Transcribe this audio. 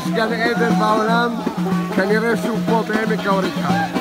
יש גן עדן בעולם, כנראה שהוא פה בעמק האוריקה.